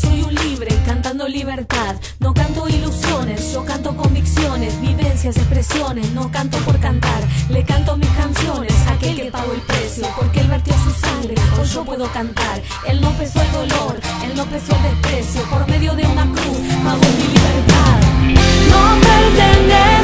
soy un libre cantando libertad. No canto ilusiones, yo canto convicciones, vivencias, expresiones. No canto por cantar, le canto mis canciones aquel que pagó el precio. Porque él vertió su sangre, hoy yo puedo cantar. Él no pesó el dolor, él no pesó el desprecio. Por medio de una cruz pagó mi libertad. No pertenezco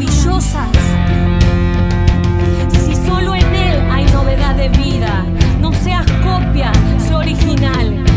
maravillosas? Si solo en Él hay novedad de vida, no seas copia, sé original.